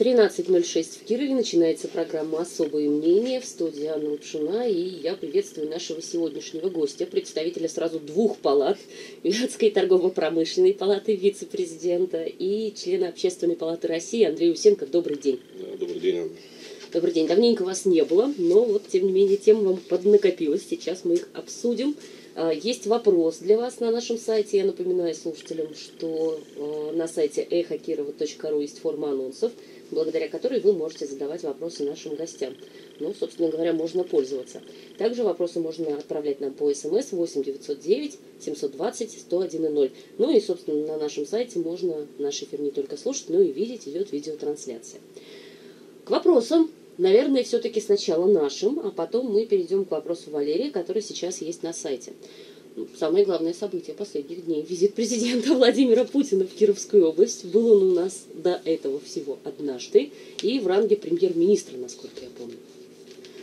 13.06 в Кирове начинается программа «Особые мнения» в студии Анна Лапшина. И я приветствую нашего сегодняшнего гостя, представителя сразу двух палат, Вятской торгово-промышленной палаты вице-президента и члена Общественной палаты России Андрея Усенко. Добрый день. Добрый день, Анна. Добрый день. Давненько вас не было, но вот, тем не менее, тем вам поднакопилось. Сейчас мы их обсудим. А, есть вопрос для вас на нашем сайте. Я напоминаю слушателям, что а, на сайте эхокирова.ру есть форма анонсов, благодаря которой вы можете задавать вопросы нашим гостям. Ну, собственно говоря, можно пользоваться. Также вопросы можно отправлять нам по смс 8 909 720 101 0. Ну и, собственно, на нашем сайте можно наш эфир не только слушать, но и видеть, идет видеотрансляция. К вопросам наверное, все-таки сначала нашим, а потом мы перейдем к вопросу Валерия, который сейчас есть на сайте. Самое главное событие последних дней – визит президента Владимира Путина в Кировскую область. Был он у нас до этого всего однажды и в ранге премьер-министра, насколько я помню.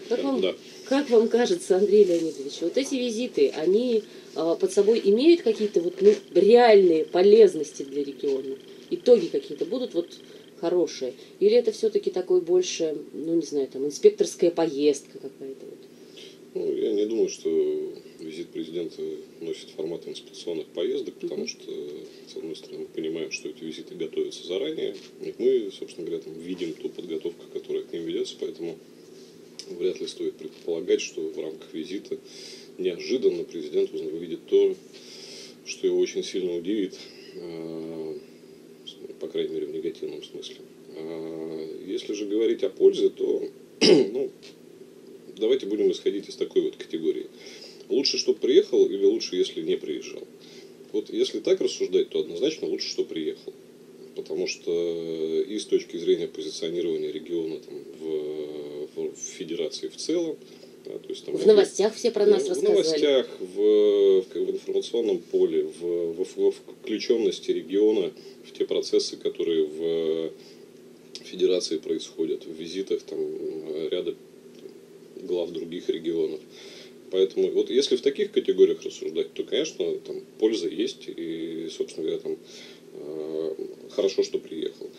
Как вам, да. как вам кажется, Андрей Леонидович, вот эти визиты, они э, под собой имеют какие-то вот, ну, реальные полезности для региона? Итоги какие-то будут? Вот хорошее? Или это все-таки такой больше, ну не знаю, там инспекторская поездка какая-то? Вот? Ну, я не думаю, что визит президента носит формат инспекционных поездок, потому что, с одной стороны, мы понимаем, что эти визиты готовятся заранее, и мы, собственно говоря, там, видим ту подготовку, которая к ним ведется, поэтому вряд ли стоит предполагать, что в рамках визита неожиданно президент увидит то, что его очень сильно удивит а, по крайней мере в негативном смысле. А если же говорить о пользе, то ну, давайте будем исходить из такой вот категории. Лучше, чтобы приехал или лучше, если не приезжал? Вот если так рассуждать, то однозначно лучше, что приехал. Потому что и с точки зрения позиционирования региона там, в, в, федерации в целом, да, то есть, там, в новостях все про нас в рассказали. В новостях, в, в информационном поле, в, в, в включенности региона в те процессы, которые в федерации происходят, в визитах там, ряда глав других регионов. Поэтому вот если в таких категориях рассуждать, то, конечно, там польза есть, и, собственно говоря, там э, хорошо, что приехал.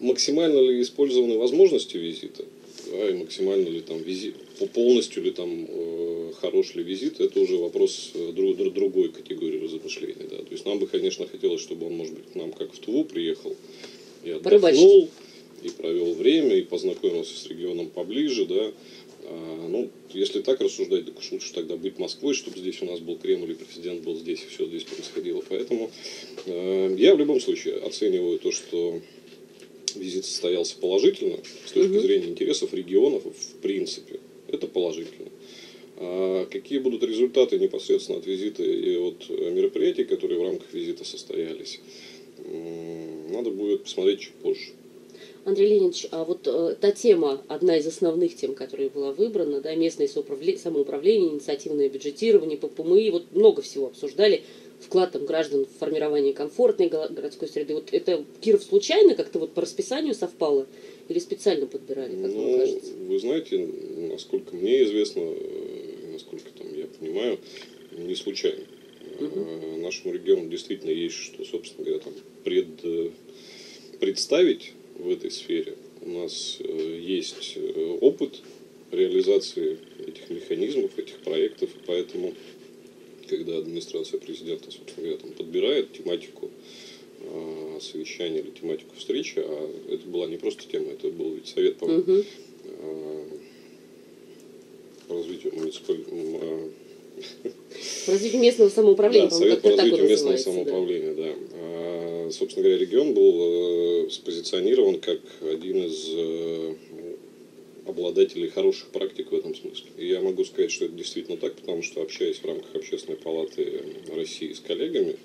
Максимально ли использованы возможности визита? да, и максимально ли там визит, полностью ли там э, хорош ли визит, это уже вопрос э, друг, друг, другой категории размышлений. Да. То есть нам бы, конечно, хотелось, чтобы он, может быть, к нам как в Туву приехал и отдохнул, и провел время, и познакомился с регионом поближе, да. А, ну, если так рассуждать, так уж лучше тогда быть Москвой, чтобы здесь у нас был Кремль, и президент был здесь, и все здесь происходило. Поэтому э, я в любом случае оцениваю то, что визит состоялся положительно с точки зрения интересов регионов в принципе. Это положительно. А какие будут результаты непосредственно от визита и от мероприятий, которые в рамках визита состоялись, надо будет посмотреть чуть позже. Андрей Леонидович, а вот э, та тема, одна из основных тем, которая была выбрана, да, местное самоуправление, инициативное бюджетирование, ППМИ, вот много всего обсуждали вклад там, граждан в формирование комфортной городской среды. Вот это Киров случайно как-то вот по расписанию совпало или специально подбирали, как ну, вам кажется? Вы знаете, насколько мне известно, насколько там я понимаю, не случайно. Угу. Нашему региону действительно есть что, собственно говоря, там пред, представить в этой сфере. У нас э, есть э, опыт реализации этих механизмов, этих проектов, поэтому когда администрация президента, собственно говоря, там подбирает тематику э, совещания или тематику встречи, а это была не просто тема, это был ведь совет по, угу. э, развитию муниципального по развитию местного самоуправления. Да, Совет по развитию местного самоуправления, да. да. Собственно говоря, регион был э, спозиционирован как один из э, обладателей хороших практик в этом смысле. И я могу сказать, что это действительно так, потому что общаясь в рамках Общественной палаты России с коллегами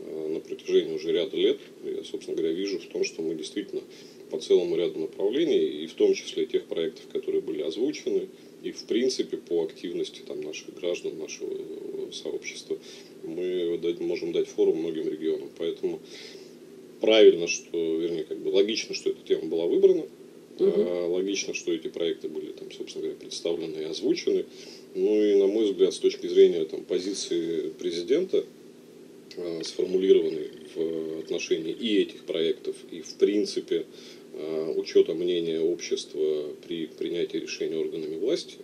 э, на протяжении уже ряда лет, я, собственно говоря, вижу в том, что мы действительно по целому ряду направлений, и в том числе тех проектов, которые были озвучены, и в принципе по активности там, наших граждан, нашего э, сообщества, мы дать, можем дать форум многим регионам. Поэтому правильно, что, вернее, как бы логично, что эта тема была выбрана, Угу. Логично, что эти проекты были, там, собственно говоря, представлены и озвучены. Ну и, на мой взгляд, с точки зрения там, позиции президента, а, сформулированной в отношении и этих проектов, и, в принципе, э, учета мнения общества при принятии решений органами власти,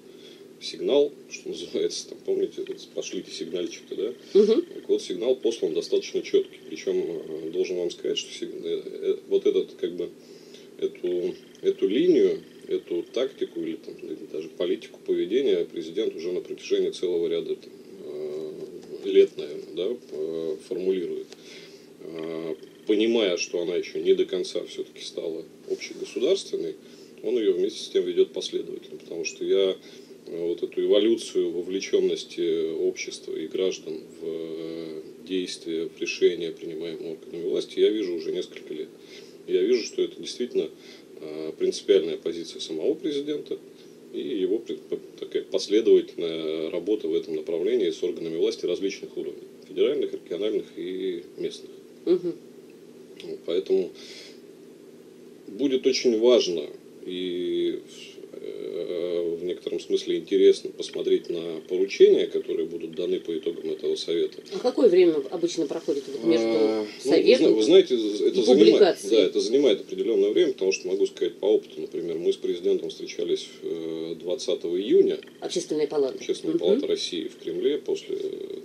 сигнал, что называется, там, помните, вот пошлите сигнальчик-то, да? Мгм. Так вот, сигнал послан достаточно четкий. Причем э, должен вам сказать, что сиг- э, э, вот этот, как бы, эту, эту линию, эту тактику или, там, даже политику поведения президент уже на протяжении целого ряда там, лет, наверное, да, формулирует. Понимая, что она еще не до конца все-таки стала общегосударственной, он ее вместе с тем ведет последовательно. Потому что я вот эту эволюцию вовлеченности общества и граждан в э, действия, в решения, принимаемые органами власти, я вижу уже несколько лет. Я вижу, что это действительно э, принципиальная позиция самого президента и его такая последовательная работа в этом направлении с органами власти различных уровней. Федеральных, региональных и местных. Ну, Поэтому будет очень важно и э, в некотором смысле интересно посмотреть на поручения, которые будут даны по итогам этого совета. А какое время обычно проходит вот между А, ну, вы советом? зна- вы знаете, это занимает, да, это занимает определенное время, потому что могу сказать по опыту, например, мы с президентом встречались э, 20 июня, Общественная палата. Общественная Мгм. палата России в Кремле, после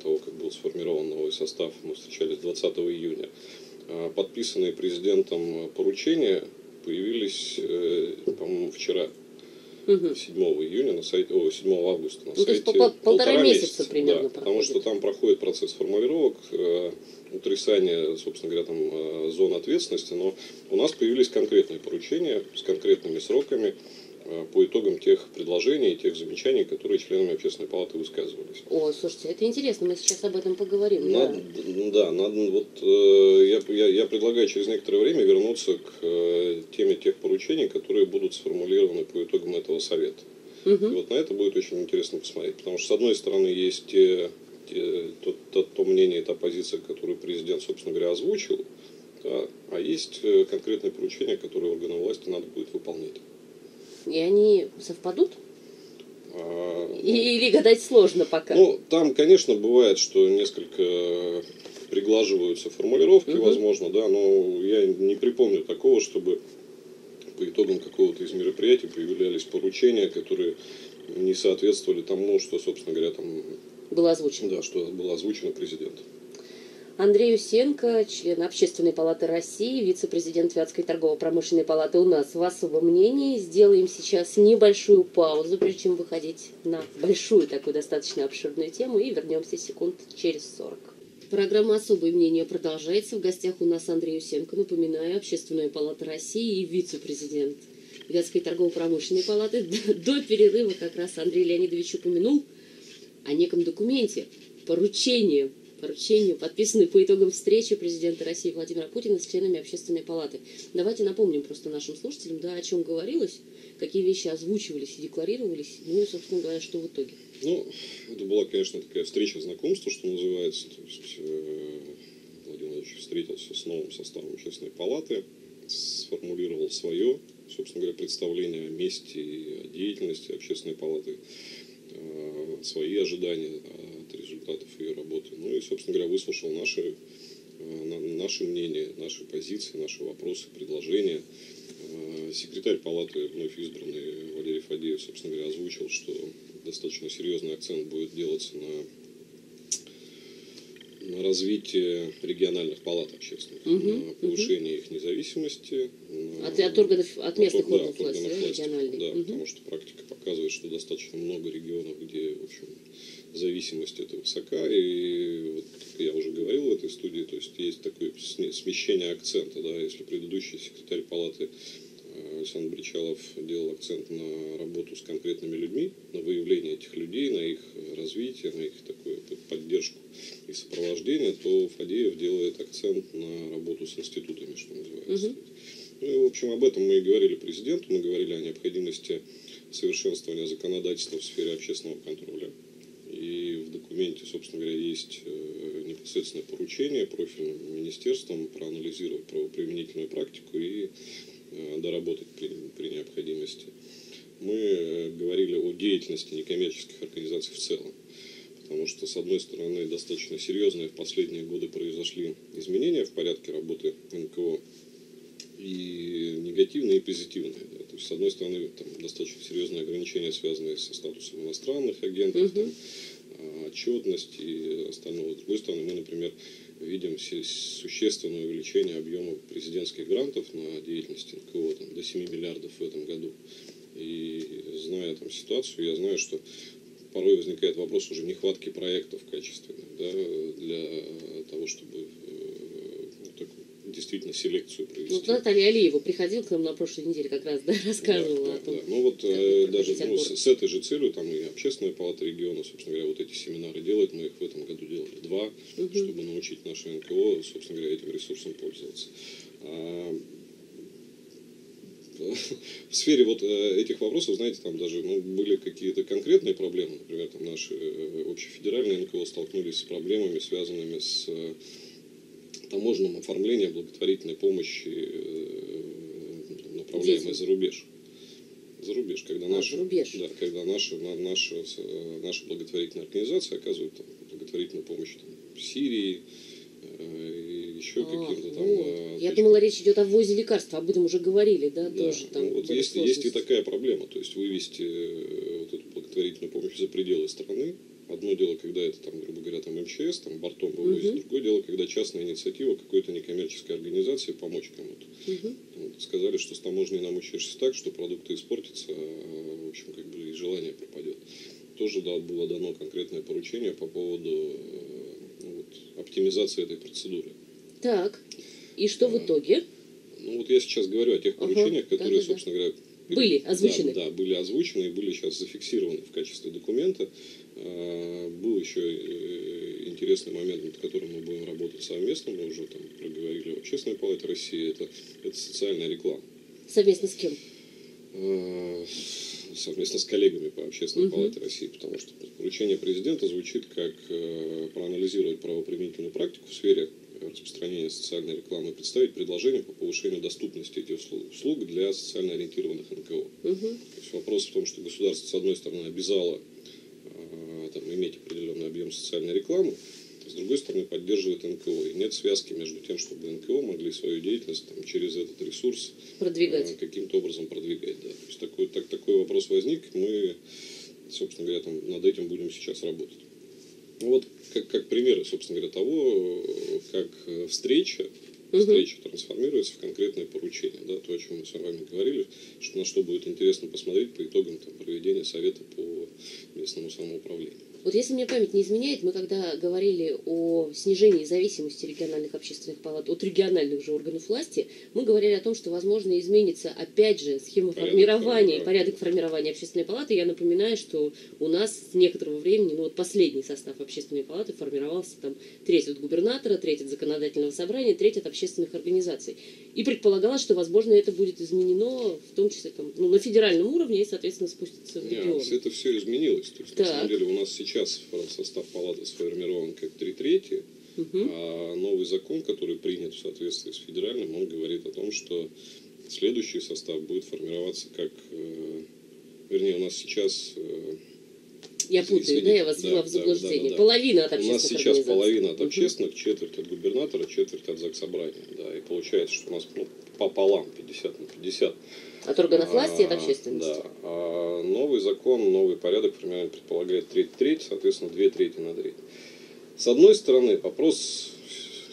того, как был сформирован новый состав, мы встречались 20 июня. А, Подписанные президентом поручения появились, э, по-моему, вчера, Мгм. 7 июня на сайте, о, 7 августа на Ну, то есть сайте. по- по- полтора месяца примерно да, потому что там проходит процесс формулировок, э, утрясания, собственно говоря, там э, зон ответственности, но у нас появились конкретные поручения с конкретными сроками по итогам тех предложений и тех замечаний, которые членами общественной палаты высказывались. О, слушайте, это интересно, мы сейчас об этом поговорим. да. Надо, ну да, надо, вот, э, я, я, я предлагаю через некоторое время вернуться к э, теме тех поручений, которые будут сформулированы по итогам этого совета. И Мгм. вот на это будет очень интересно посмотреть. Потому что, с одной стороны, есть те- те- то, то- то мнение, та позиция, которую президент, собственно говоря, озвучил, да, а есть э, конкретные поручения, которые органам власти надо будет выполнять. И они совпадут? А, Или гадать сложно пока? Ну, там, конечно, бывает, что несколько приглаживаются формулировки, Мгм. возможно, да, но я не припомню такого, чтобы по итогам какого-то из мероприятий появлялись поручения, которые не соответствовали тому, что, собственно говоря, там, Было озвучено. да, что было озвучено президентом. Андрей Усенко, член Общественной палаты России, вице-президент Вятской торгово-промышленной палаты у нас в особом мнении. Сделаем сейчас небольшую паузу, прежде чем выходить на большую такую достаточно обширную тему и вернемся секунд через 40. Программа «Особое мнение» продолжается. В гостях у нас Андрей Усенко, напоминаю, Общественная палата России и вице-президент Вятской торгово-промышленной палаты. До перерыва как раз Андрей Леонидович упомянул о неком документе, поручении, поручению, подписанную по итогам встречи президента России Владимира Путина с членами Общественной палаты. Давайте напомним просто нашим слушателям, да, о чем говорилось, какие вещи озвучивались и декларировались, ну и, собственно говоря, что в итоге. Ну, это была, конечно, такая встреча знакомства, что называется. То есть э, Владимир Владимирович встретился с новым составом общественной палаты, сформулировал свое, собственно говоря, представление о месте и о деятельности общественной палаты, э, свои ожидания результатов ее работы. Ну и, собственно говоря, выслушал наши, э, на- наши мнения, наши позиции, наши вопросы, предложения. Э, Секретарь палаты, вновь избранный Валерий Фадеев, собственно говоря, озвучил, что достаточно серьезный акцент будет делаться на, на развитие региональных палат общественных, Мгм, на повышение их независимости. на- От, от органов, от местных да, органов власти, органов власти. Да, Мгм. потому что практика показывает, что достаточно много регионов, где, в общем, зависимость это высока. И вот я уже говорил в этой студии, то есть есть такое сме- смещение акцента, да, если предыдущий секретарь палаты э, Александр Бричалов делал акцент на работу с конкретными людьми, на выявление этих людей, на их развитие, на их такую под- поддержку и сопровождение, то Фадеев делает акцент на работу с институтами, что называется. Ну и, в общем, об этом мы и говорили президенту, мы говорили о необходимости совершенствования законодательства в сфере общественного контроля. Документе, собственно говоря, есть э, непосредственное поручение профильным министерством проанализировать правоприменительную практику и э, доработать при, при необходимости. Мы э, говорили о деятельности некоммерческих организаций в целом. Потому что, с одной стороны, достаточно серьезные в последние годы произошли изменения в порядке работы НКО. и негативные, и позитивные. Да. То есть, с одной стороны, там достаточно серьезные ограничения, связанные со статусом иностранных агентов, Мгм. там, отчетность и остального. С другой стороны, мы, например, видим существенное увеличение объема президентских грантов на деятельность НКО там, до 7 миллиардов в этом году. И зная там ситуацию, я знаю, что порой возникает вопрос уже нехватки проектов качественных да, для того, чтобы э, действительно селекцию провести. Вот Наталья Алиева приходила к нам на прошлой неделе как раз, да, рассказывала Да, о том. да, да. Ну вот э, даже ну, с, с этой же целью там и общественная палата региона, собственно говоря, вот эти семинары делает, мы их в этом году делали два, Мгм. чтобы научить наши НКО, собственно говоря, этим ресурсом пользоваться. А, в сфере вот э, этих вопросов, знаете, там даже ну, были какие-то конкретные проблемы. Например, там наши э, общефедеральные НКО столкнулись с проблемами, связанными с таможенным оформлением благотворительной помощи, э, направляемой за рубеж. За рубеж, когда А, наши, за рубеж. Да, когда наша, на- наша, э, наша благотворительная организация оказывает там, благотворительную помощь там, в Сирии э, и еще А, каким-то там. вот. э, Я думала, речь идет о ввозе лекарств, об этом уже говорили, да, Да, тоже там. ну, вот есть, есть и такая проблема, то есть вывести вот эту благотворительную помощь за пределы страны. Одно дело, когда это, там, грубо говоря, там МЧС, там бортом вывозит, Мгм. другое дело, когда частная инициатива какой-то некоммерческой организации помочь кому-то. Мгм. Вот, сказали, что с таможней намучаешься так, что продукты испортятся, а, в общем, как бы и желание пропадет. Тоже да, было дано конкретное поручение по поводу э, вот, оптимизации этой процедуры. Так, и что в А, итоге? Ну вот я сейчас говорю о тех Ага, поручениях, которые, да-да-да. собственно говоря, Были да, озвучены. Да, были озвучены и были сейчас зафиксированы в качестве документа. А, Был еще э, интересный момент, над которым мы будем работать совместно, мы уже там проговорили в Общественной палате России, это, это социальная реклама. Совместно с кем? Э, совместно с коллегами по Общественной Мгм. палате России, потому что поручение президента звучит как э, проанализировать правоприменительную практику в сфере распространения социальной рекламы и представить предложения по повышению доступности этих услуг- услуг для социально ориентированных НКО. Мгм. То есть вопрос в том, что государство, с одной стороны, обязало иметь определенный объем социальной рекламы, с другой стороны, поддерживает НКО. И нет связки между тем, чтобы НКО могли свою деятельность там, через этот ресурс Продвигать. э, каким-то образом продвигать. Да. То есть такой, так, такой вопрос возник, мы, собственно говоря, там, над этим будем сейчас работать. Ну вот как, как примеры, собственно говоря, того, э, как э, встреча, встреча трансформируется в конкретное поручение. Да, то, о чем мы с вами говорили, что, на что будет интересно посмотреть по итогам там, проведения совета по местному самоуправлению. Вот если мне память не изменяет, мы когда говорили о снижении зависимости региональных общественных палат от региональных же органов власти, мы говорили о том, что, возможно, изменится, опять же, схема Порядок формирования, порядок формирования общественной палаты. Я напоминаю, что у нас с некоторого времени, ну вот последний состав общественной палаты формировался там треть от губернатора, треть от законодательного собрания, треть от общественных организаций. И предполагалось, что, возможно, это будет изменено, в том числе там, ну, на федеральном уровне и, соответственно, спустится в Нет, регион. это все изменилось. То есть, на Так. самом деле, у нас сейчас состав палаты сформирован как три трети, Мгм. А новый закон, который принят в соответствии с федеральным, он говорит о том, что следующий состав будет формироваться как... э, вернее, у нас сейчас... э, Я путаю, Извините, да, я вас да, ввела в да, заблуждение. да, да, да. Половина от у общественных нас сейчас половина от общественных, четверть от губернатора, четверть от заксобрания. Да, и получается, что у нас ну, пополам, 50 на 50. От органов власти и от А, общественности. Да. А новый закон, новый порядок формирования предполагает треть-треть, соответственно, две трети на треть. С одной стороны, вопрос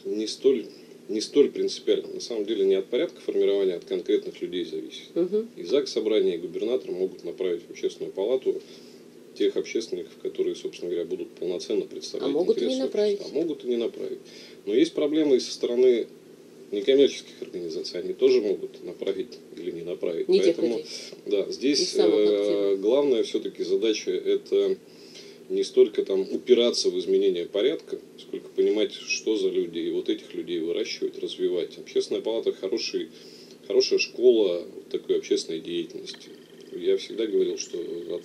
не столь, не столь принципиальный. На самом деле не от порядка формирования, а от конкретных людей зависит. Мгм. И ЗАГС собрание, и губернатор могут направить в общественную палату тех общественников, которые, собственно говоря, будут полноценно представлять А могут и не направить. А могут и не направить. Но есть проблемы и со стороны некоммерческих организаций. Они тоже могут направить или не направить. Не Поэтому, людей. да, здесь э, главная все-таки задача это не столько там упираться в изменение порядка, сколько понимать, что за люди, и вот этих людей выращивать, развивать. Общественная палата хороший, хорошая школа такой общественной деятельности. Я всегда говорил, что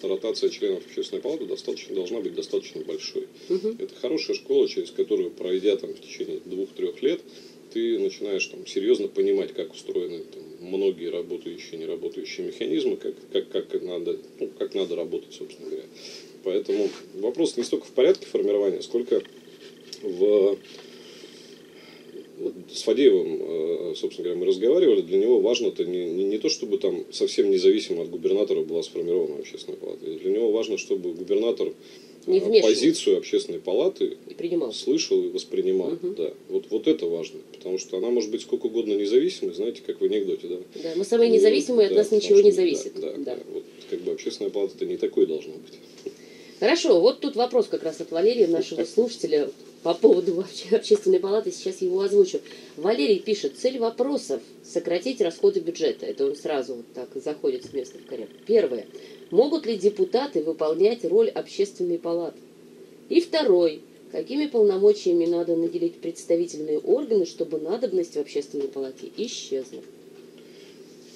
ротация членов общественной палаты достаточно, должна быть достаточно большой. Мгм. Это хорошая школа, через которую, пройдя там, в течение двух-трех лет, ты начинаешь там, серьезно понимать, как устроены там, многие работающие и неработающие механизмы, как, как, как, надо, ну, как надо работать, собственно говоря. Поэтому вопрос не столько в порядке формирования, сколько в вот с Фадеевым, э, собственно говоря, мы разговаривали, для него важно это не, не, не то, чтобы там совсем независимо от губернатора была сформирована общественная палата. Для него важно, чтобы губернатор Не вмешивался. позицию общественной палаты И принимал. слышал и воспринимал. Мгм. Да. Вот, вот это важно. Потому что она может быть сколько угодно независимой, знаете, как в анекдоте, да? Да, мы самые независимые, от Да, нас ничего не зависит. Да, да, Да. да. Вот как бы общественная палата это не такой должна быть. Хорошо, вот тут вопрос как раз от Валерия, нашего слушателя, по поводу вообще общественной палаты, сейчас его озвучу. Валерий пишет, цель вопросов – сократить расходы бюджета. Это он сразу вот так заходит с места в карьер. Первое. Могут ли депутаты выполнять роль общественной палаты? И второй. Какими полномочиями надо наделить представительные органы, чтобы надобность в общественной палате исчезла?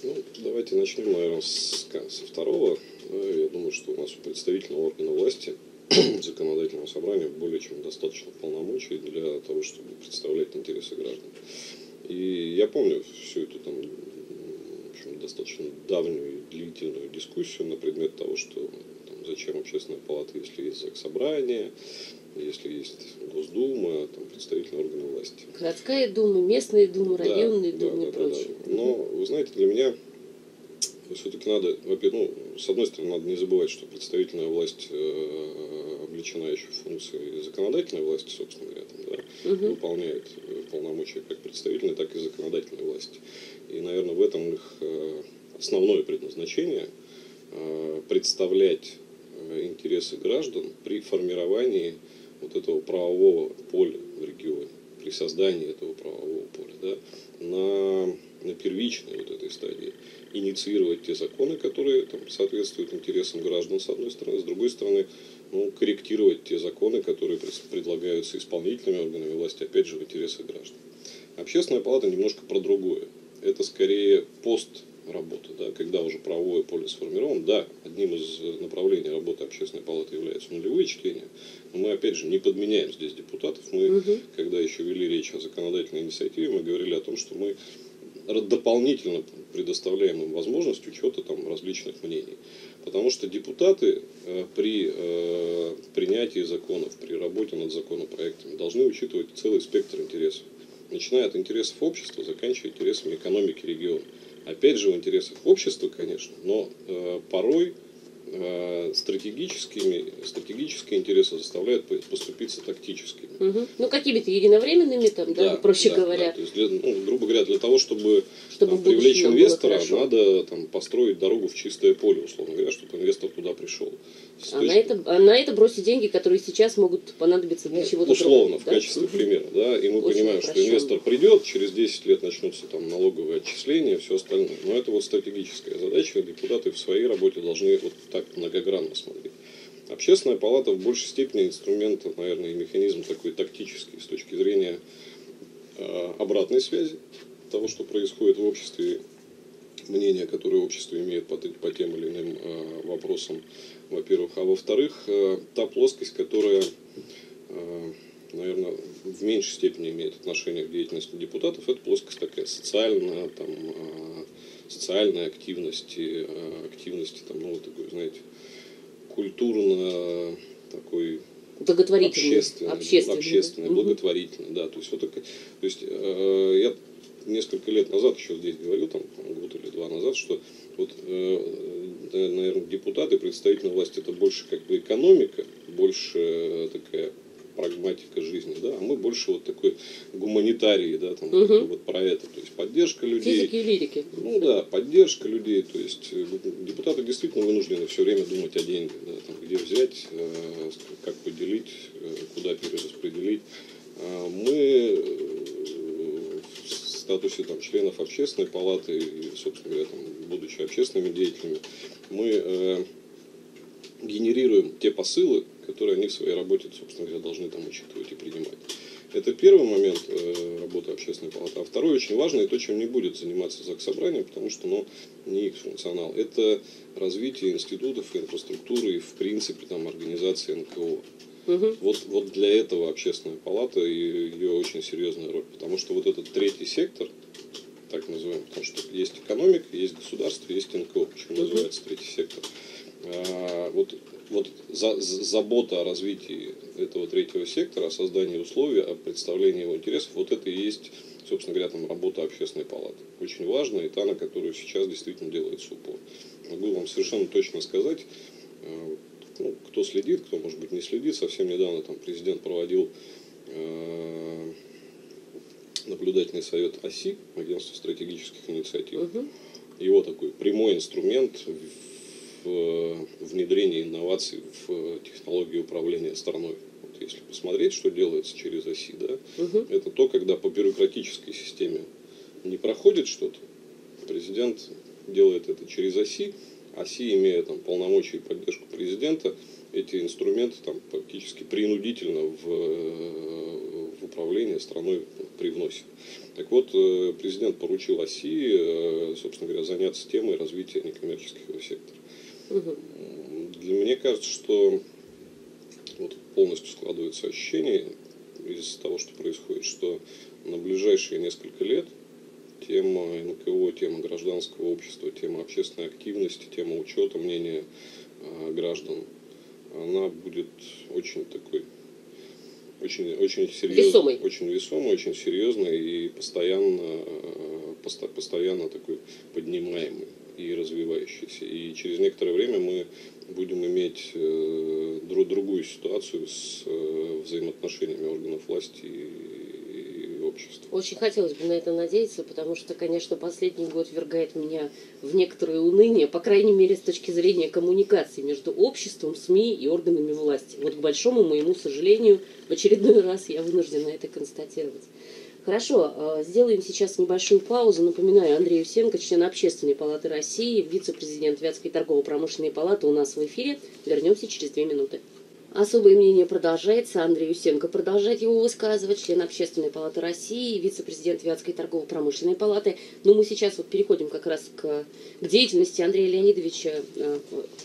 Ну, давайте начнем, наверное, с, со второго. Я думаю, что у нас у представительного органа власти, законодательного собрания, более чем достаточно полномочий для того, чтобы представлять интересы граждан. И я помню всю эту там, достаточно давнюю и длительную дискуссию на предмет того, что там, зачем общественная палата, если есть заксобрание, если есть Госдума, там, представительные органы власти. Городская дума, местные думы, Да, районные да, думы да, и да, прочее. да. Но, вы знаете, для меня все-таки надо, во-первых, ну, с одной стороны, надо не забывать, что представительная власть э, облечена еще функцией законодательной власти, собственно говоря, там, да, Мгм. выполняет э, полномочия как представительной, так и законодательной власти. И, наверное, в этом их э, основное предназначение э, представлять интересы граждан при формировании вот этого правового поля в регионе, при создании этого правового поля, да, на, на первичной вот этой стадии инициировать те законы, которые там, соответствуют интересам граждан, с одной стороны, с другой стороны, ну, корректировать те законы, которые пред- предлагаются исполнительными органами власти, опять же, в интересах граждан. Общественная палата немножко про другое. Это скорее пост работы, да, когда уже правовое поле сформировано. Да, одним из направлений работы общественной палаты является нулевые чтения, но мы, опять же, не подменяем здесь депутатов. Мы, Мгм. когда еще вели речь о законодательной инициативе, мы говорили о том, что мы дополнительно предоставляем им возможность учета там, различных мнений. Потому что депутаты э, при э, принятии законов, при работе над законопроектами должны учитывать целый спектр интересов. Начиная от интересов общества, заканчивая интересами экономики региона. Опять же, в интересах общества, конечно, но э, порой стратегическими, стратегические интересы заставляют по- поступиться тактическими. Мгм. Ну, какими-то единовременными, там, да, проще да, говоря, да. То есть, для- ну, грубо говоря, для того, чтобы, чтобы там, будущем привлечь инвестора, надо там, построить дорогу в чистое поле, условно говоря, чтобы инвестор туда пришел. С А точки- на, это, а на это бросить деньги, которые сейчас могут понадобиться для ну, чего-то условно, другого, в да? качестве Мгм. примера, да, и мы Очень понимаем, что инвестор придет, через 10 лет начнутся там налоговые отчисления, все остальное. Но это вот стратегическая задача, депутаты в своей работе должны вот так многогранно смотреть. Общественная палата в большей степени инструмент, наверное, и механизм такой тактический с точки зрения э, обратной связи того, что происходит в обществе, мнения, которые общество имеет по, по тем или иным э, вопросам, во-первых. А во-вторых, э, та плоскость, которая, наверное, в меньшей степени имеет отношение к деятельности депутатов, это плоскость такая социальная, там, социальной активности, э, активности, там, ну, такой, знаете, культурно такой Благотворительный. общественный, Общественный. общественный, Мгм. благотворительный, да, то есть вот такая- то есть э, я несколько лет назад еще здесь говорил, там год или два назад, что вот, наверное, депутаты, представительная власть это больше как бы экономика, больше э, такая прагматика жизни, да, а мы больше вот такой гуманитарии, да, там Мгм. вот про это, то есть поддержка людей, Физики и лирики. ну да, поддержка людей, то есть э, депутаты действительно вынуждены все время думать о деньгах, да, там, где взять, э, как поделить, э, куда перераспределить. А Мы в статусе там, членов общественной палаты, и, собственно говоря, там, будучи общественными деятелями, мы э, генерируем те посылы, которые они в своей работе, собственно говоря, должны там учитывать и принимать. Это первый момент э, работы общественной палаты. А второй очень важный, и то, чем не будет заниматься ЗАГС-собрание, потому что ну, не их функционал. Это развитие институтов, инфраструктуры и, в принципе, там, организации НКО. Мгм. Вот, вот для этого общественная палата и ее очень серьезная роль. Потому что вот этот третий сектор, так называемый, потому что есть экономика, есть государство, есть НКО, почему Мгм. называется третий сектор. А, вот вот за- за- забота о развитии этого третьего сектора, о создании условий, о представлении его интересов, вот это и есть собственно говоря, там работа общественной палаты. Очень важная и та, на которую сейчас действительно делается упор. Могу вам совершенно точно сказать, э, ну, кто следит, кто, может быть, не следит, совсем недавно там президент проводил э, наблюдательный совет ОСИ, Агентства стратегических инициатив. Угу. Его такой прямой инструмент в внедрении инноваций в технологии управления страной. Вот если посмотреть, что делается через ОСИ, да, Угу. это то, когда по бюрократической системе не проходит что-то, президент делает это через ОСИ, ОСИ, имея там полномочия и поддержку президента, эти инструменты там практически принудительно в, э, в управление страной привносит. Так вот, э, президент поручил ОСИ, э, собственно говоря, заняться темой развития некоммерческого сектора. Угу. Меня кажется, что вот полностью складывается ощущение из того, что происходит, что на ближайшие несколько лет тема НКО, тема гражданского общества, тема общественной активности, тема учета мнения э, граждан, она будет очень такой, очень, очень серьезной, Весомой. очень весомой, очень серьезной и постоянно, посто- постоянно такой поднимаемой и развивающейся. И через некоторое время мы будем иметь э, дру- другую ситуацию с э, взаимоотношениями органов власти и, и общества. Очень хотелось бы на это надеяться, потому что, конечно, последний год ввергает меня в некоторое уныние, по крайней мере, с точки зрения коммуникации между обществом, СМИ и органами власти. Вот, к большому моему сожалению, в очередной раз я вынуждена это констатировать. Хорошо, э, сделаем сейчас небольшую паузу. Напоминаю, Андрей Усенко, член Общественной палаты России, вице-президент Вятской торгово-промышленной палаты у нас в эфире. Вернемся через две минуты. Особое мнение продолжается. Андрей Усенко продолжает его высказывать, член Общественной палаты России, вице-президент Вятской торгово-промышленной палаты. Но мы сейчас вот переходим как раз к, к деятельности Андрея Леонидовича э,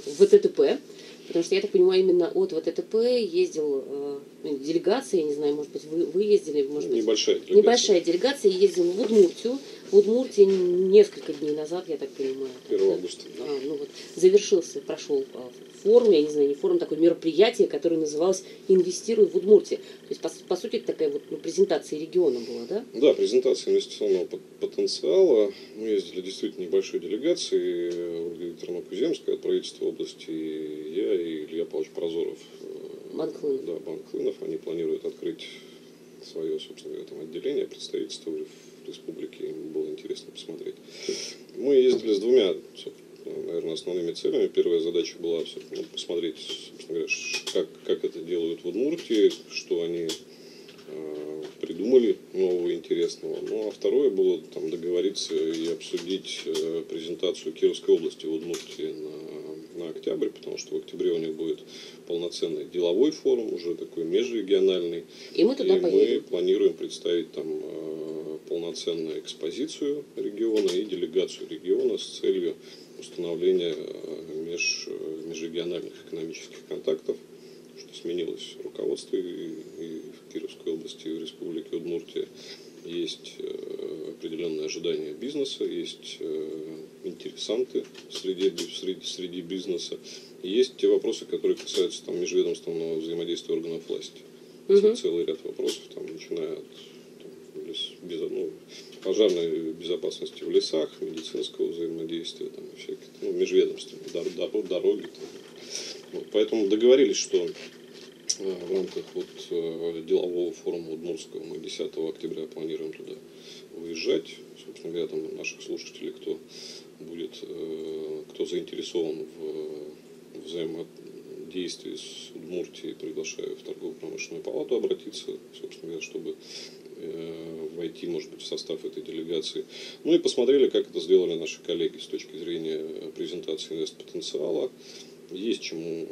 в ВТТП. Потому что, я так понимаю, именно от ВТТП ездил э, ну, делегация, я не знаю, может быть, вы, вы ездили, может быть, Небольшая делегация. небольшая делегация, ездил в Удмуртию. Удмуртии несколько дней назад, я так понимаю. 1 августа. А, ну вот, завершился, прошел а, форум, я не знаю, не форум, такое мероприятие, которое называлось «Инвестируй в Удмуртии». То есть, по, по сути, это такая вот ну, презентация региона была, да? Да, презентация инвестиционного пот- потенциала. Мы ездили действительно небольшой делегацией. Ольга Викторовна Куземская от правительства области, и я и Илья Павлович Прозоров. э, Банк Клынов. Да, Банк Клынов. Они планируют открыть свое, собственно говоря, там отделение, представительство в Им было интересно посмотреть. Мы ездили с двумя, наверное, основными целями. Первая задача была ну, посмотреть, собственно говоря, как, как это делают в Удмуртии, что они э, придумали нового интересного. Ну, а второе было там договориться и обсудить э, презентацию Кировской области в Удмуртии на, на октябрь, потому что в октябре у них будет полноценный деловой форум, уже такой межрегиональный. И мы туда и мы поедем. планируем представить там э, полноценную экспозицию региона и делегацию региона с целью установления э, меж, э, межрегиональных экономических контактов, что сменилось руководство и, и в Кировской области, и в Республике Удмуртия. Есть э, определенные ожидания бизнеса, есть интересанты среди, среди, среди бизнеса, и есть те вопросы, которые касаются там, межведомственного взаимодействия органов власти. Мгм. Целый ряд вопросов, там, начиная от ну, пожарной безопасности в лесах, медицинского взаимодействия, там, всякие, ну, межведомственные, дор- дор- дороги. там. Вот, поэтому договорились, что э, в рамках вот, э, делового форума Удмуртского мы 10 октября планируем туда выезжать. Собственно говоря, там наших слушателей, кто будет, э, кто заинтересован в взаимодействии с Удмуртией, приглашаю в торгово-промышленную палату обратиться, собственно говоря, чтобы войти, может быть, в состав этой делегации. Ну и посмотрели, как это сделали наши коллеги с точки зрения презентации инвест-потенциала. Есть чему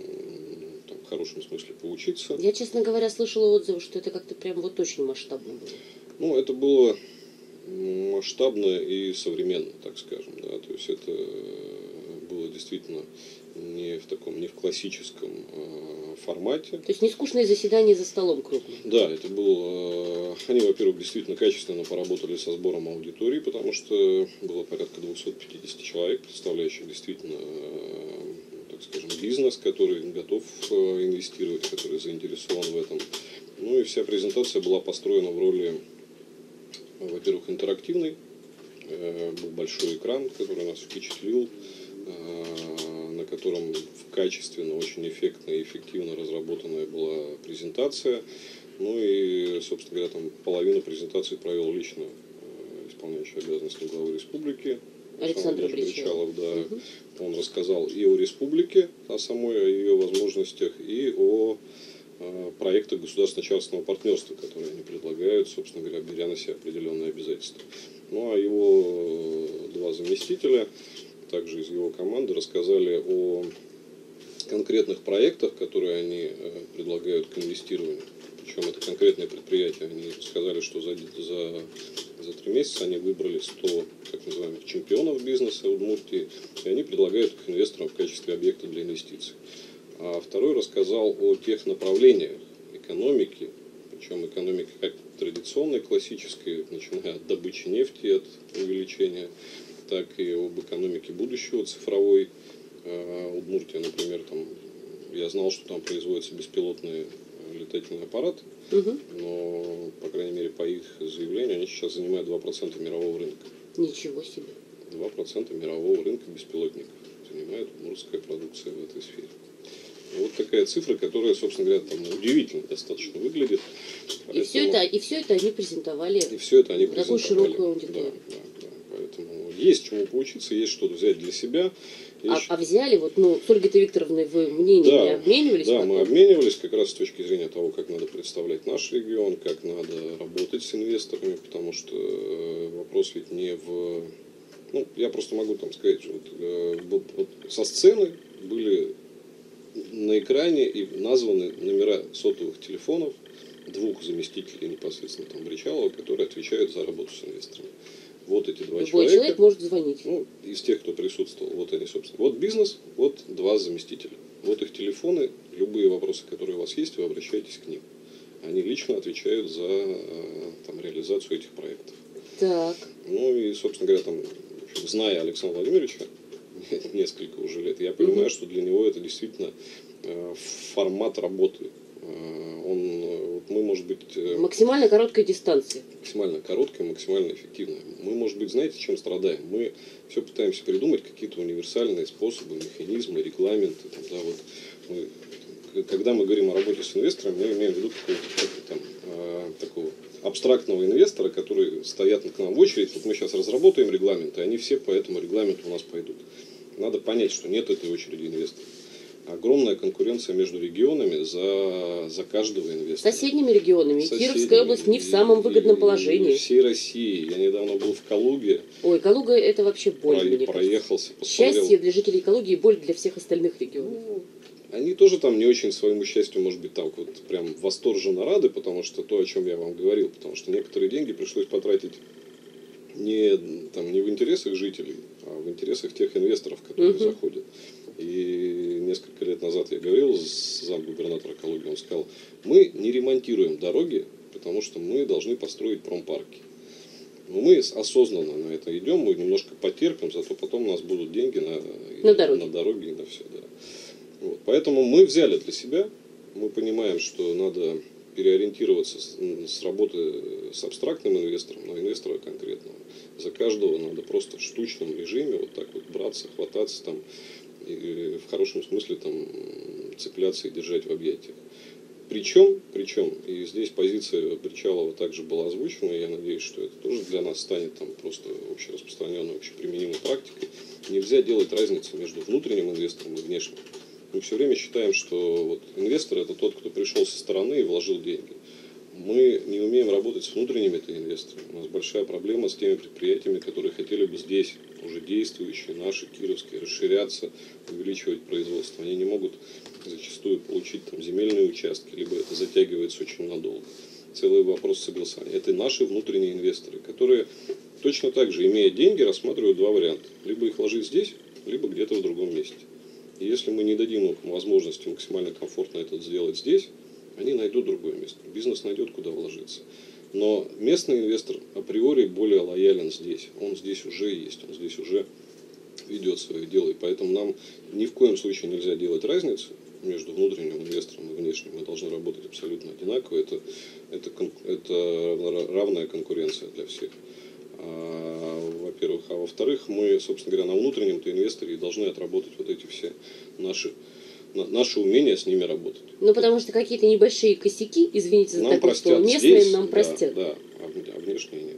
там, в хорошем смысле поучиться. Я, честно говоря, слышала отзывы, что это как-то прям вот очень масштабно было. Ну, это было масштабно и современно, так скажем, да, то есть это э, было действительно не в таком, не в классическом э, формате. То есть не скучное заседание за столом крупным. Да, это было... э, Они, во-первых, действительно качественно поработали со сбором аудитории, потому что было порядка 250 человек, представляющих действительно, э, так скажем, бизнес, который готов э, инвестировать, который заинтересован в этом. Ну и вся презентация была построена в роли, во-первых, интерактивный, э, был большой экран, который нас впечатлил, котором качественно, очень эффектно и эффективно разработанная была презентация. Ну и, собственно говоря, там половину презентации провел лично э, исполняющий обязанности главы республики Александр Бричалов. да. Угу. Он рассказал и о республике, о самой о ее возможностях, и о э, проектах государственно-частного партнерства, которые они предлагают, собственно говоря, беря на себя определенные обязательства. Ну а его э, два заместителя, также из его команды, рассказали о конкретных проектах, которые они э, предлагают к инвестированию. Причем это конкретные предприятия. Они сказали, что за, за, за три месяца они выбрали 100 так называемых чемпионов бизнеса Удмуртии, и они предлагают их инвесторам в качестве объекта для инвестиций. А второй рассказал о тех направлениях экономики, причем экономики как традиционной, классической, начиная от добычи нефти, от увеличения, так и об экономике будущего, цифровой, Удмуртия, например, там, я знал, что там производятся беспилотные э, летательные аппараты, угу. но, по крайней мере, по их заявлению, они сейчас занимают 2% мирового рынка. Ничего себе. 2% мирового рынка беспилотников занимает удмуртская продукция в этой сфере. Вот такая цифра, которая, собственно говоря, там удивительно достаточно выглядит. И, все это, и все это они презентовали. И все это они презентовали. Такую широкую аудиторию. Да, да. Поэтому есть чему поучиться, есть что взять для себя. А, а взяли, вот, ну, с Ольгой Викторовной вы мнениями да, обменивались? Да, потом? мы обменивались как раз с точки зрения того, как надо представлять наш регион, как надо работать с инвесторами, потому что э, вопрос ведь не в... Ну, я просто могу там сказать, вот, э, вот со сцены были на экране и названы номера сотовых телефонов двух заместителей непосредственно там Бричалова, которые отвечают за работу с инвесторами. Вот эти два Любой человека. человек может звонить. Ну, из тех, кто присутствовал, вот они, собственно. Вот бизнес, вот два заместителя. Вот их телефоны, любые вопросы, которые у вас есть, вы обращаетесь к ним. Они лично отвечают за э, там, реализацию этих проектов. Так. Ну и, собственно говоря, там, зная Александра Владимировича несколько уже лет, я понимаю, mm-hmm. что для него это действительно э, формат работы он, мы, может быть... Э, максимально короткая дистанция. Максимально короткая, максимально эффективная. Мы, может быть, знаете, чем страдаем? Мы все пытаемся придумать какие-то универсальные способы, механизмы, регламенты. Там, да, вот мы, когда мы говорим о работе с инвестором, мы имеем в виду какого-то там, э, такого абстрактного инвестора, который стоят к нам в очередь. Вот мы сейчас разработаем регламент, и они все по этому регламенту у нас пойдут. Надо понять, что нет этой очереди инвесторов огромная конкуренция между регионами за, за каждого инвестора. Соседними регионами. Соседними. Кировская область не в самом выгодном положении. Всей России. Я недавно был в Калуге. Ой, Калуга это вообще боль. Про, мне проехался, посмотрел. Счастье для жителей Калуги и боль для всех остальных регионов. Ну, они тоже там не очень своему счастью, может быть, так вот прям восторженно рады, потому что то, о чем я вам говорил, потому что некоторые деньги пришлось потратить не, там, не в интересах жителей, а в интересах тех инвесторов, которые угу. заходят. И несколько лет назад я говорил с замгубернатора Калуги, он сказал, мы не ремонтируем дороги, потому что мы должны построить промпарки. Но мы осознанно на это идем, мы немножко потерпим, зато потом у нас будут деньги на, на, дороги. на дороги и на все. Да. Вот. Поэтому мы взяли для себя, мы понимаем, что надо переориентироваться с, с работы с абстрактным инвестором на инвестора конкретного. За каждого надо просто в штучном режиме вот так вот браться, хвататься там, и в хорошем смысле там цепляться и держать в объятиях. Причем, причем, и здесь позиция Бричалова также была озвучена, и я надеюсь, что это тоже для нас станет там просто общераспространенной, общеприменимой практикой. Нельзя делать разницу между внутренним инвестором и внешним. Мы все время считаем, что вот инвестор это тот, кто пришел со стороны и вложил деньги. Мы не умеем работать с внутренними инвесторами. У нас большая проблема с теми предприятиями, которые хотели бы здесь уже действующие, наши кировские, расширяться, увеличивать производство. Они не могут зачастую получить там, земельные участки, либо это затягивается очень надолго. Целый вопрос согласования. Это наши внутренние инвесторы, которые точно так же, имея деньги, рассматривают два варианта. Либо их вложить здесь, либо где-то в другом месте. И если мы не дадим им возможности максимально комфортно это сделать здесь, они найдут другое место. Бизнес найдет, куда вложиться. Но местный инвестор априори более лоялен здесь. Он здесь уже есть, он здесь уже ведет свое дело. И поэтому нам ни в коем случае нельзя делать разницу между внутренним инвестором и внешним. Мы должны работать абсолютно одинаково. Это, это, это равная конкуренция для всех. А, во-первых. А во-вторых, мы, собственно говоря, на внутреннем-то инвесторе должны отработать вот эти все наши наше умение с ними работать. Ну, потому что какие-то небольшие косяки, извините за нам такое слово, местные здесь, нам простят. Да, да а внешние нет.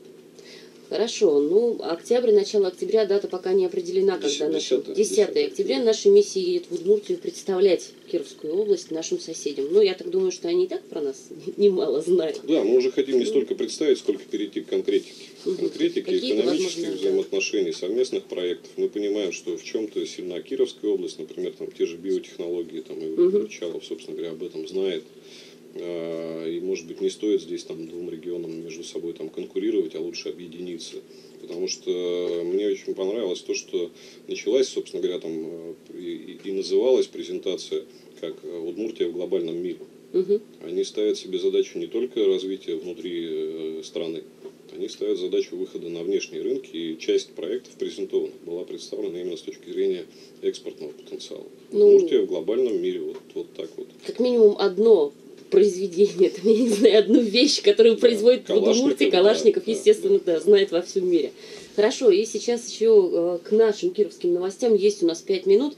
Хорошо, ну, октябрь, начало октября, дата пока не определена, когда 10, наша... 10, 10 октября наша миссия едет в Удмуртию представлять Кировскую область нашим соседям. Ну, я так думаю, что они и так про нас немало знают. Да, мы уже хотим не столько представить, сколько перейти к конкретике. Конкретике Какие экономических взаимоотношений, совместных проектов. Мы понимаем, что в чем-то сильна Кировская область, например, там те же биотехнологии, там и угу. Чалов, собственно говоря, об этом знает. А, и, может быть, не стоит здесь там двум регионам между собой там конкурировать, а лучше объединиться. Потому что мне очень понравилось то, что началась, собственно говоря, там э, и, и называлась презентация как Удмуртия в глобальном мире. Угу. Они ставят себе задачу не только развития внутри э, страны, они ставят задачу выхода на внешние рынки, и часть проектов презентована была представлена именно с точки зрения экспортного потенциала. Ну, Удмуртия в глобальном мире, вот, вот так вот. Как минимум одно произведение, там, я не знаю, одну вещь, которую производит в Удмуртии, Калашников, да, естественно, да. да, знает во всем мире. Хорошо, и сейчас еще э, к нашим кировским новостям есть у нас пять минут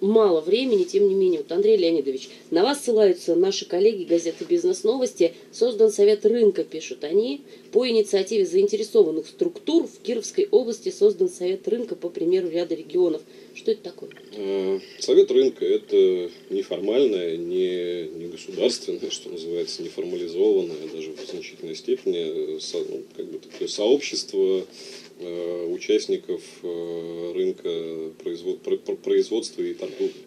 мало времени, тем не менее. Вот, Андрей Леонидович, на вас ссылаются наши коллеги газеты «Бизнес-новости». Создан Совет рынка, пишут они. По инициативе заинтересованных структур в Кировской области создан Совет рынка по примеру ряда регионов. Что это такое? Э, Совет рынка – это неформальное, не, не государственное, что называется, неформализованное, даже в значительной степени, ну, как бы такое сообщество участников э, рынка производства и торговли.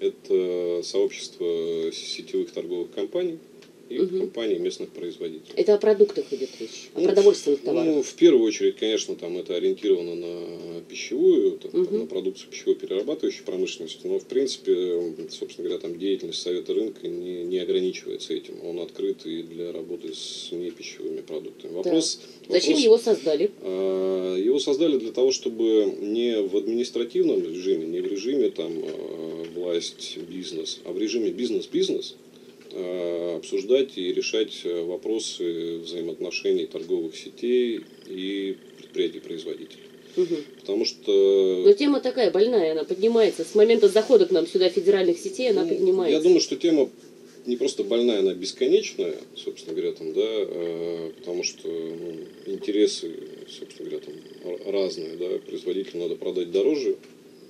Это сообщество сетевых торговых компаний, и угу. компаний местных производителей. Это о продуктах идет речь, о ну, продовольственных товарах? Ну, в первую очередь, конечно, там это ориентировано на пищевую, там, угу. на продукцию пищевой перерабатывающей промышленности, но, в принципе, собственно говоря, там деятельность Совета рынка не, не ограничивается этим. Он открыт и для работы с непищевыми продуктами. Вопрос, да. Зачем вопрос, его создали? А, его создали для того, чтобы не в административном режиме, не в режиме там а, власть, бизнес, а в режиме бизнес-бизнес – обсуждать и решать э, вопросы взаимоотношений торговых сетей и предприятий-производителей. Угу. Потому что... Но тема такая больная, она поднимается. С момента захода к нам сюда федеральных сетей она ну, поднимается. Я думаю, что тема не просто больная, она бесконечная, собственно говоря, там, да, э, потому что ну, интересы, собственно говоря, там разные, да, производителю надо продать дороже,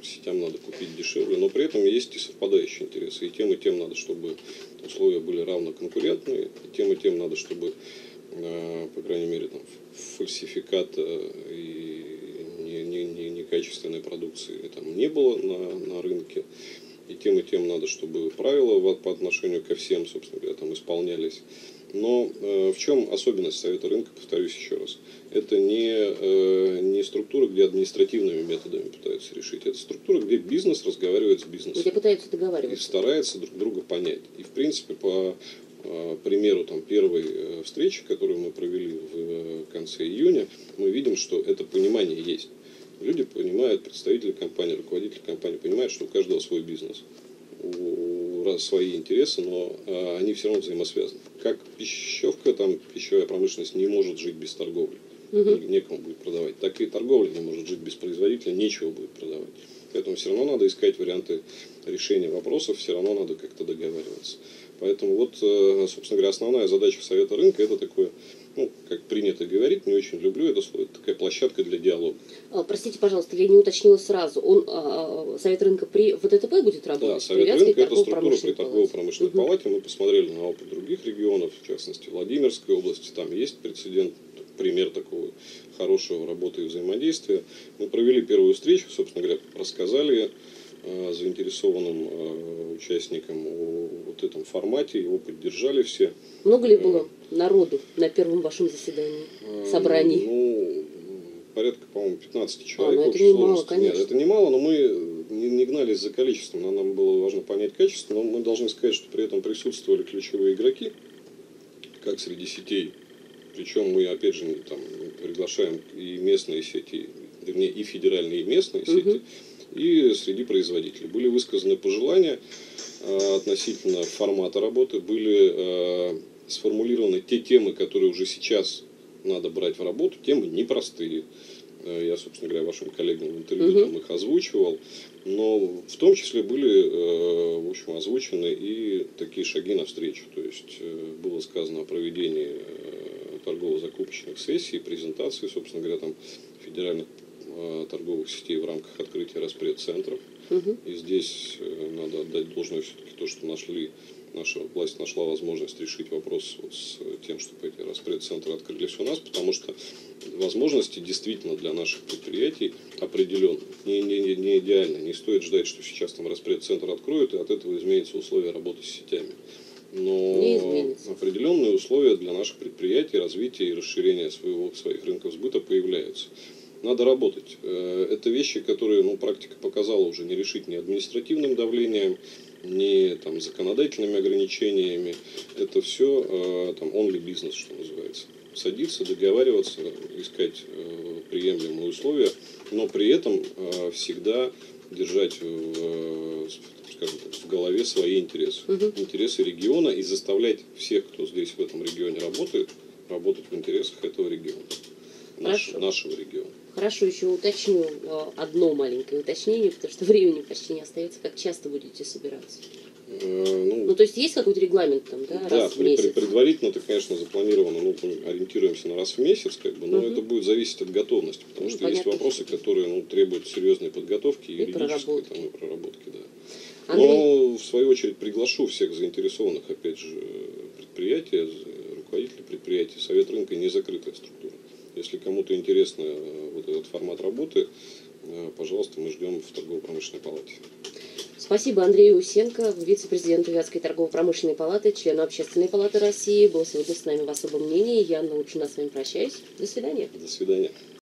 сетям надо купить дешевле, но при этом есть и совпадающие интересы. И тем, и тем надо, чтобы условия были равно конкурентные, и тем, и тем надо, чтобы, э, по крайней мере, там, фальсификата и некачественной не, не продукции там не было на, на рынке. И тем, и тем надо, чтобы правила по отношению ко всем, собственно говоря, там исполнялись. Но э, в чем особенность Совета рынка, повторюсь еще раз, это не, э, не структура, где административными методами пытаются решить, это структура, где бизнес разговаривает с бизнесом. Где пытаются договариваться. И старается друг друга понять. И в принципе по э, примеру там, первой э, встречи, которую мы провели в э, конце июня, мы видим, что это понимание есть. Люди понимают, представители компании, руководители компании понимают, что у каждого свой бизнес у, свои интересы, но а, они все равно взаимосвязаны. Как пищевка, там, пищевая промышленность не может жить без торговли, угу. некому будет продавать, так и торговля не может жить без производителя, нечего будет продавать. Поэтому все равно надо искать варианты решения вопросов, все равно надо как-то договариваться. Поэтому вот, э, собственно говоря, основная задача Совета рынка это такое ну, как принято говорить, не очень люблю это слово, это такая площадка для диалога. А, простите, пожалуйста, я не уточнила сразу. Он, а, а Совет рынка при ВТТП будет работать? Да, Совет рынка это структура при торгово-промышленной угу. палате. Мы посмотрели на опыт других регионов, в частности Владимирской области. Там есть прецедент, пример такого хорошего работы и взаимодействия. Мы провели первую встречу, собственно говоря, рассказали заинтересованным э, участникам о вот этом формате, его поддержали все. Много ли было народу на первом вашем заседании, собрании? Ну, порядка, по-моему, 15 человек. А, ну это немало, конечно. Нет, это немало, но мы не, не гнались за количеством, нам было важно понять качество, но мы должны сказать, что при этом присутствовали ключевые игроки, как среди сетей, причем мы, опять же, там, приглашаем и местные сети, вернее, и федеральные, и местные угу. сети, и среди производителей. Были высказаны пожелания э, относительно формата работы, были э, сформулированы те темы, которые уже сейчас надо брать в работу, темы непростые. Э, я, собственно говоря, вашим коллегам в интервью Мгм. там их озвучивал. Но в том числе были, в общем, озвучены и такие шаги навстречу. То есть было сказано о проведении торгово-закупочных сессий, презентаций, собственно говоря, там федеральных торговых сетей в рамках открытия распредцентров. Мгм. И здесь э, надо отдать должное все-таки то, что нашли, наша власть нашла возможность решить вопрос вот с тем, чтобы эти распредцентры открылись у нас, потому что возможности действительно для наших предприятий определенны. Не, не, не, идеально. Не стоит ждать, что сейчас там распредцентр откроют, и от этого изменятся условия работы с сетями. Но определенные условия для наших предприятий, развития и расширения своего, своих рынков сбыта появляются. Надо работать. Э, Это вещи, которые ну, практика показала уже не решить ни административным давлением, ни там, законодательными ограничениями. Это все там only бизнес, что называется. Садиться, договариваться, искать э, приемлемые условия, но при этом э, всегда держать в, э, скажем так, в голове свои интересы. Мгм. Интересы региона и заставлять всех, кто здесь в этом регионе работает, работать в интересах этого региона. Наш- нашего региона. Хорошо, еще уточню э, одно маленькое уточнение, потому что времени почти не остается. Как часто будете собираться? Э, ну, Ну, то есть есть какой-то регламент там, да, Да, раз в месяц? предварительно это, конечно, запланировано, ну, мы ориентируемся на раз в месяц, как бы, но Мгм. это будет зависеть от готовности, потому Ну, что есть понятно. вопросы, которые ну, требуют серьезной подготовки, юридической проработки. там, и проработки, да. Андрей, Но, в свою очередь, приглашу всех заинтересованных, опять же, предприятий, з- руководителей предприятий. Совет рынка не закрытая структура. Если кому-то интересно э, вот этот формат работы, э, пожалуйста, мы ждем в торгово-промышленной палате. Спасибо Андрею Усенко, вице-президенту Вятской торгово-промышленной палаты, члену Общественной палаты России. Был сегодня с нами в особом мнении. Я Анна Лучина с вами прощаюсь. До свидания. До свидания.